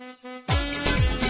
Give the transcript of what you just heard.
Música